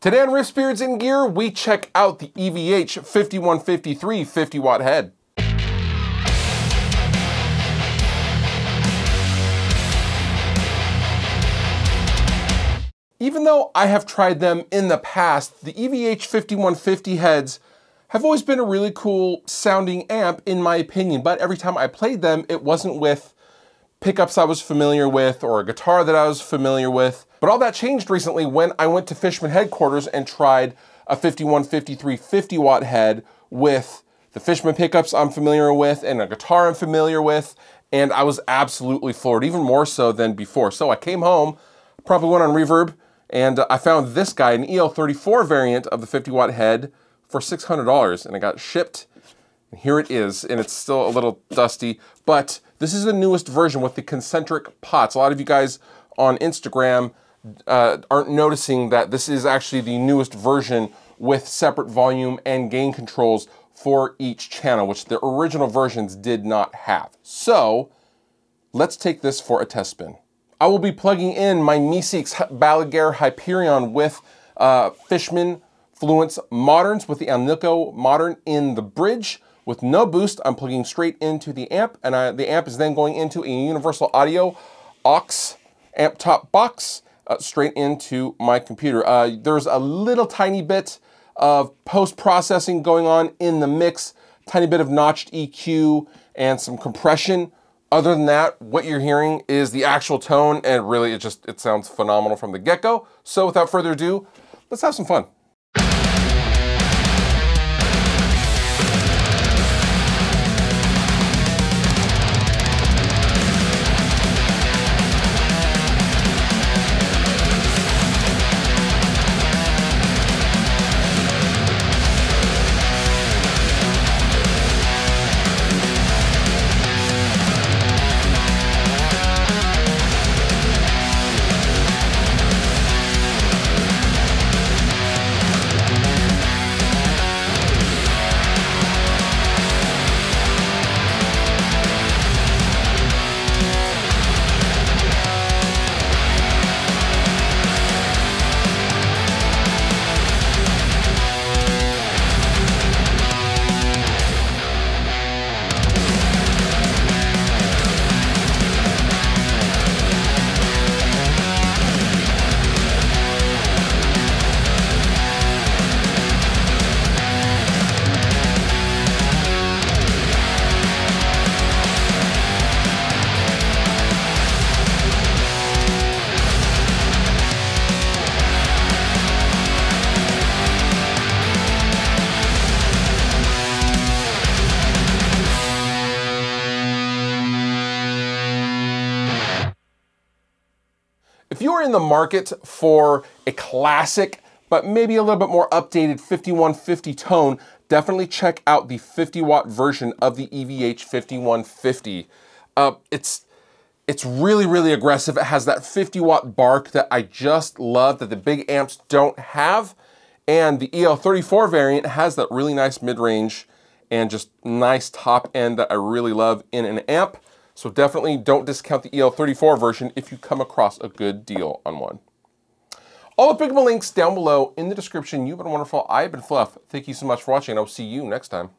Today on Riffs Beards and Gear, we check out the EVH 5150 III 50 watt head. Even though I have tried them in the past, the EVH 5150 heads have always been a really cool sounding amp in my opinion, but every time I played them, it wasn't with pickups I was familiar with or a guitar that I was familiar with. But all that changed recently when I went to Fishman headquarters and tried a 5150 III 50 watt head with the Fishman pickups I'm familiar with and a guitar I'm familiar with. And I was absolutely floored, even more so than before. So I came home, probably went on Reverb, and uh, I found this guy, an EL34 variant of the 50 watt head for $600 and it got shipped. And here it is, and it's still a little dusty, but this is the newest version with the concentric pots. A lot of you guys on Instagram uh, aren't noticing that this is actually the newest version with separate volume and gain controls for each channel, which the original versions did not have. So let's take this for a test spin. I will be plugging in my Meeseeks Balaguer Hyperion with uh, Fishman Fluence Moderns with the Alnico Modern in the bridge. With no boost, I'm plugging straight into the amp, and I, the amp is then going into a Universal Audio OX amp top box uh, straight into my computer. Uh, there's a little tiny bit of post-processing going on in the mix, tiny bit of notched EQ and some compression other than that, what you're hearing is the actual tone, and really it just, it sounds phenomenal from the get-go. So without further ado, let's have some fun. If you are in the market for a classic, but maybe a little bit more updated 5150 tone, definitely check out the 50 watt version of the EVH 5150. Uh, it's it's really, really aggressive. It has that 50 watt bark that I just love that the big amps don't have. And the EL34 variant has that really nice mid-range and just nice top end that I really love in an amp. So definitely don't discount the EL34 version if you come across a good deal on one. All the Figma links down below in the description. You've been wonderful. I've been Fluff. Thank you so much for watching, and I'll see you next time.